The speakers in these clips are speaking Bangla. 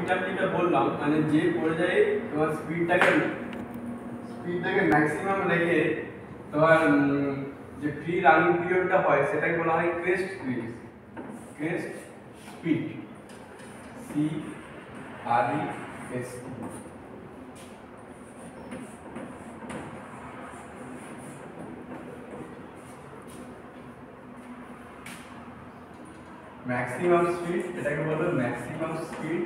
স্পিডটা যেটা বললাম মানে যে পর্যায়ে তোমার স্পিডটাকে স্পিডটাকে ম্যাক্সিমাম রেখে তোমার উম, যে ফ্রি রানিং পিরিয়ডটা হয় সেটাকে বলা হয় crest speed crest speed C R E S maximum speed এটাকে বলো maximum speed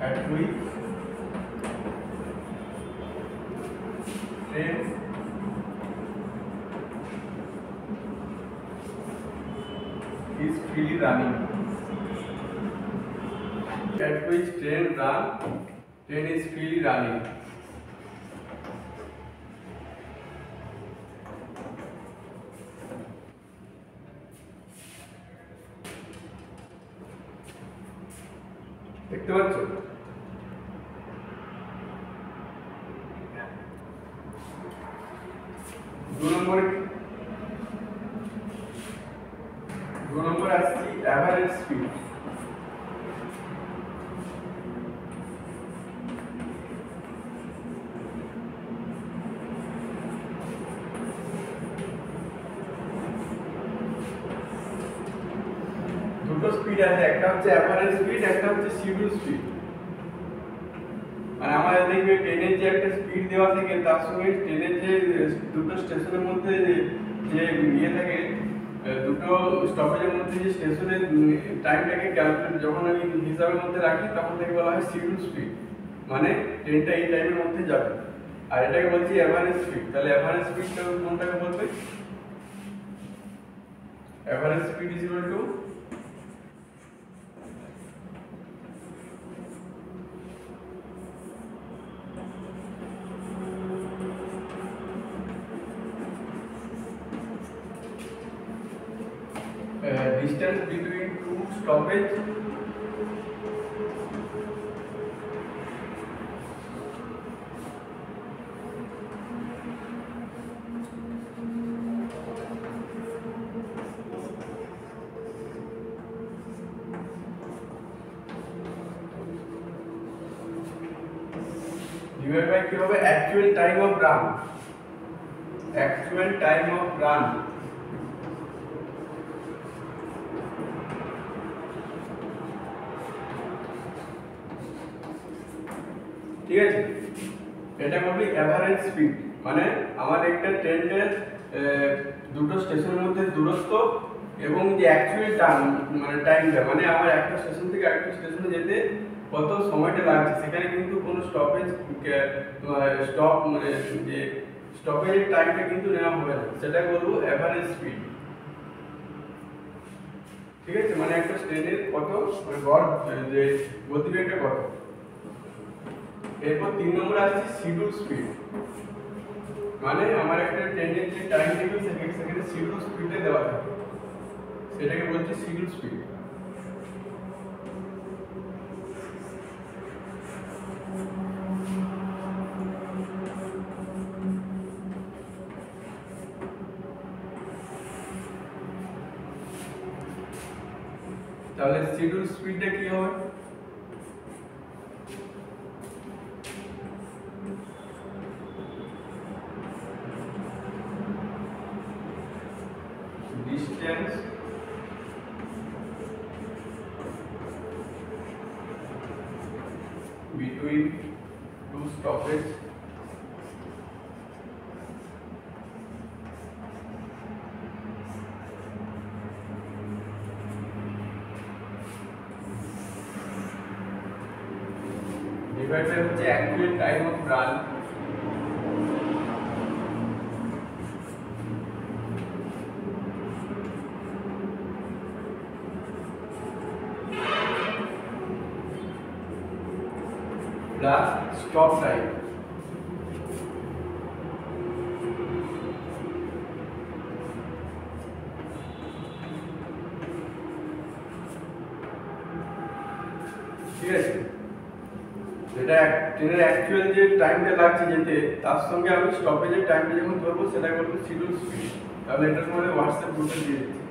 at which train is freely running. At which train run, train is freely running. দেখতে পাচ্ছ আছে একটা হচ্ছে অ্যাভারেজ স্পিড একটা হচ্ছে শিডিউল স্পিড মানে আমাদের দেখবে ট্রেনের যে একটা স্পিড দেওয়া থাকে, তার সঙ্গে ট্রেনের যে, দুটো স্টেশনের মধ্যে যে- ইয়ে থাকে দুটো স্টপেজের মধ্যে যে স্টেশনের টাইমটাকে ক্যালকুলেট যখন আমি হিসাবের মধ্যে রাখি, তখন থেকে বলা হয় শিডিউল স্পিড মানে ট্রেনটা এই টাইমের মধ্যে যাবে। আর এটাকে বলছি অ্যাভারেজ স্পিড তাহলে অ্যাভারেজ স্পিডটা কোনটাকে বলবে? Average speed is equal to distance between two stoppage. Divided by kilo by actual time of run. Actual time of run. ঠিক আছে? এটা বলি অ্যাভারেজ স্পিড মানে আমার একটা ট্রেনের দুটো স্টেশনের মধ্যে দূরত্ব এবং যে অ্যাকচুয়াল টাইম মানে টাইমটা মানে আমার একটা স্টেশন থেকে আরেকটা স্টেশনে যেতে কত সময়টা লাগছে? সেখানে কিন্তু কোনো স্টপেজ স্টপ মানে যে স্টপেজের টাইমটা কিন্তু নেওয়া হবে না। সেটা বলব অ্যাভারেজ স্পিড ঠিক আছে? মানে একটা ট্রেনের কত? মানে গড় যে গতিবেগটা কত? এরপর তিন নম্বর আসছে শিডিউল স্পিড মানে আমার একটা ট্রেনের যে টাইম টেবিল সেখানে সেখানে শিডিউল স্পিডে দেওয়া থাকে সেটাকে বলছে শিডিউল স্পিড তাহলে শিডিউল স্পিডটা কি হবে distance between two stoppage divided হচ্ছে actual time of run stop time. ঠিক আছে? যেটা ট্রেনের অ্যাকচুয়াল যে টাইমটা লাগছে যেতে, তার সঙ্গে আমি স্টপেজের টাইমটা যখন ধরবো, সেটা বলব শিডিউল স্পিড তাহলে এটা তোমাদের হোয়াটসঅ্যাপ গ্রুপে দিয়ে দিচ্ছি।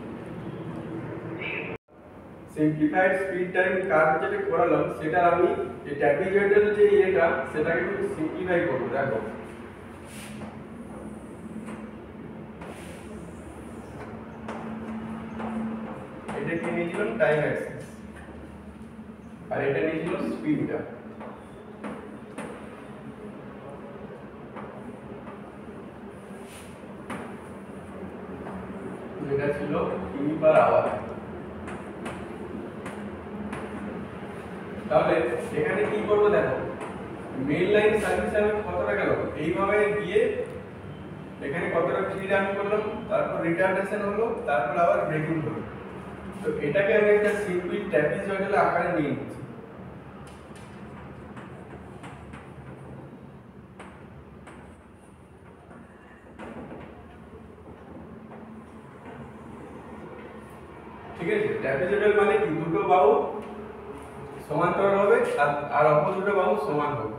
সিম্পলিফাইড স্পিড টাইম কার্ভ যেটা করালাম সেটা আমি এই ট্যাপিজয়েডের যে ইয়েটা, সেটাকে একটু সিম্পলিফাই করব, দেখো। এটা টাইম আর এটা স্পিডটা যেটা ছিল তাহলে এখানে কি করব দেখো? মেইন লাইন সার্ভিসে আমি কতটা গেল? এইভাবে গিয়ে এখানে কতটা ফ্রি রান করলাম, তারপর রিটার্নেশন হলো, তারপর আবার ব্রেকিং হলো। তো এটাকে আমি একটা সিম্পল ট্র্যাপিজয়েডাল আকারে নিয়ে নিচ্ছি। ঠিক আছে? ট্র্যাপিজয়েডাল মানে কি? দুটো বাহু সমান্তরাল হবে আর অপর দুটো বাহু সমান হবে।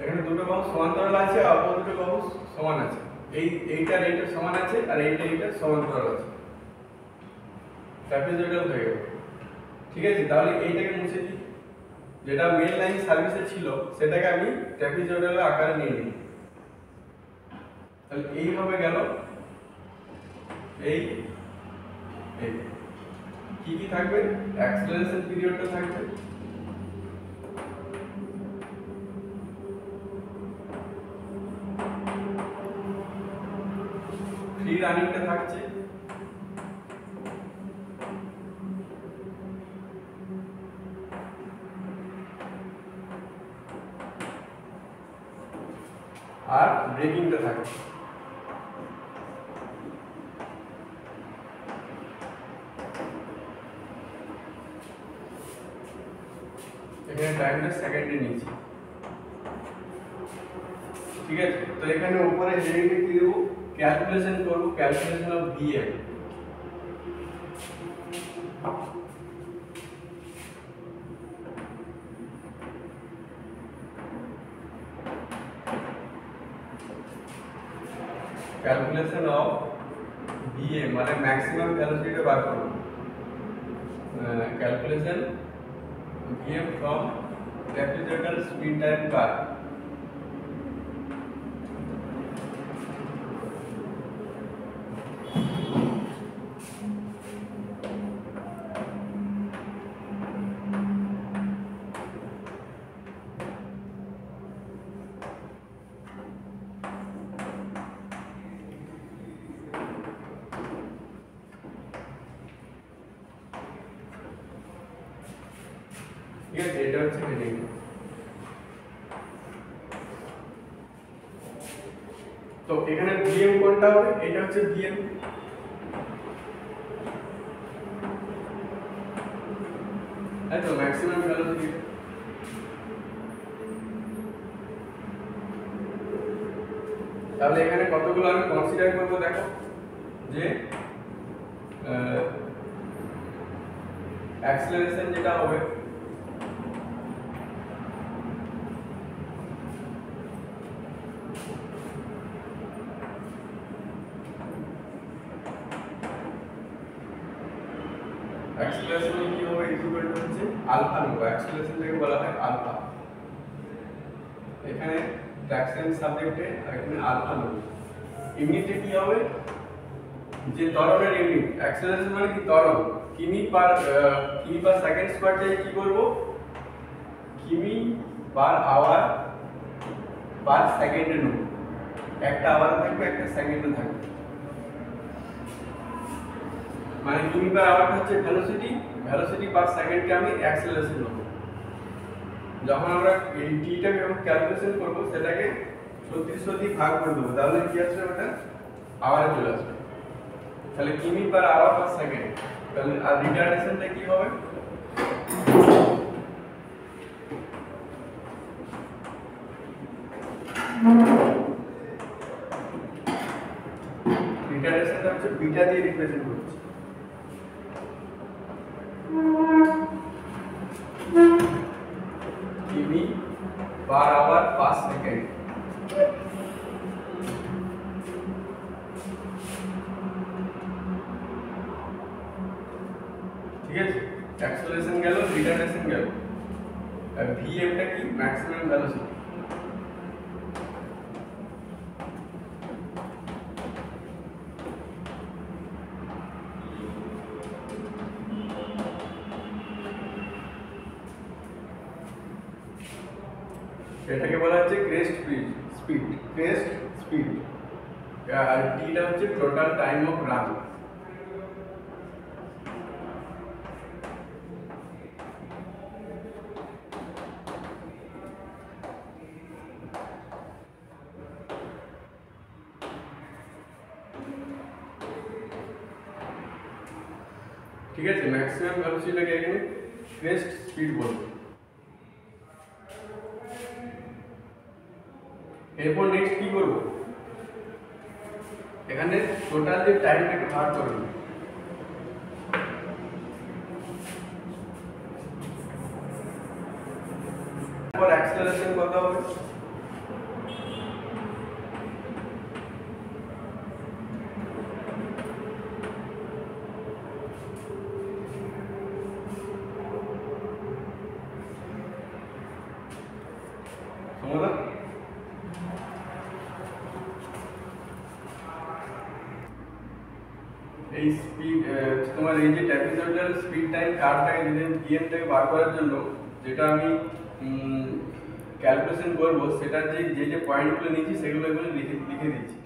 এখানে দুটো বাহু সমান্তরাল আছে, আর অপর দুটো বাহু সমান আছে। এই এইটার এইটা সমান আছে, আর এইটা এইটা সমান্তরাল আছে। ট্র্যাপিজয়েডাল হয়ে গেল ঠিক আছে, তাহলে এইটাকে মুছে দিই। যেটা মেন লাইন সার্ভিসে ছিল, সেটাকে আমি ট্র্যাপিজয়েডাল আকারে নিয়ে নিই। তাহলে এইভাবে গেল। এই এই। কি কি থাকবে? অ্যাক্সেলারেশন পিরিয়ডটা থাকবে। ফ্রি রানিংটা থাকছে। এখানে টাইমটা সেকেন্ডে নিয়েছি ঠিক আছে তো এখানে উপরে হেডিংটা কি দেবো ক্যালকুলেশন করবো calculation of VM calculation of VM মানে ম্যাক্সিমাম ভ্যালোসিটিটা বার করবো calculation VM from refrigerator speed time car. ঠিক আছে এটা হচ্ছে হেডিং তো এখানে ভিএম কোনটা হবে এটা হচ্ছে ভিএম এই তো ম্যাক্সিমাম ভ্যালোসিটি তাহলে এখানে কতগুলো আমি কনসিডার করব দেখো যে অ্যাক্সেলারেশন যেটা হবে আলফা নেব অ্যাক্সেলারেশনটাকে বলা হয় আলফা। এখানে ট্র্যাকশন সাবজেক্টে এখানে আলফা নেব ইউনিটে কি হবে? যে ত্বরণের ইউনিট অ্যাক্সেলারেশন মানে কি? ত্বরণ কিমি পার কিমি পার সেকেন্ড স্কোয়ারটাকে কি করব? কিমি পার আওয়ার পার সেকেন্ডে নেব। একটা আওয়ার থাকবে, একটা সেকেন্ডে থাকবে। মানে কিমি পার আওয়ারটা হচ্ছে ভেলোসিটি ভেলোসিটি পার সেকেন্ডকে আমি অ্যাক্সেলারেশন নেব যখন আমরা এই টিটাকে যখন ক্যালকুলেশন করব, সেটাকে ছত্রিশশো দিয়ে ভাগ করে দেবো, তাহলে কি আসবে ওটা? আওয়ারে চলে আসবে। তাহলে কিমি পার আওয়ার পার সেকেন্ড তাহলে আর রিটার্ডেশনটা কি হবে? রিটার্ডেশনটা হচ্ছে বিটা দিয়ে রিপ্রেজেন্ট করছি পার আওয়ার পার সেকেন্ড ঠিক আছে অ্যাক্সেলারেশন গেল রিটার্ডেশন গেল আর ভিএমটা কি ম্যাক্সিমাম ভেলোসিটি এটাকে বলা হচ্ছে crest speed speed crest speed আর টিটা হচ্ছে টোটাল টাইম অফ রান ঠিক আছে ম্যাক্সিমাম ভেলোসিটিটাকে এখানে ক্রেস্ট স্পিড বলবো এরপর নেক্সট কি করব এখানে টোটাল যে টাইমটাকে ভাগ করব তারপর অ্যাক্সেলারেশন কত হবে এই স্পিড তোমার এই যে ট্যাপিসোডাল স্পিড টাইম কার্ভটাকে যদি ডিএমটাকে বার করার জন্য, যেটা আমি ক্যালকুলেশন করব সেটার যে যে যে পয়েন্টগুলো নিয়েছি, সেগুলো এগুলো লিখে লিখে দিচ্ছি।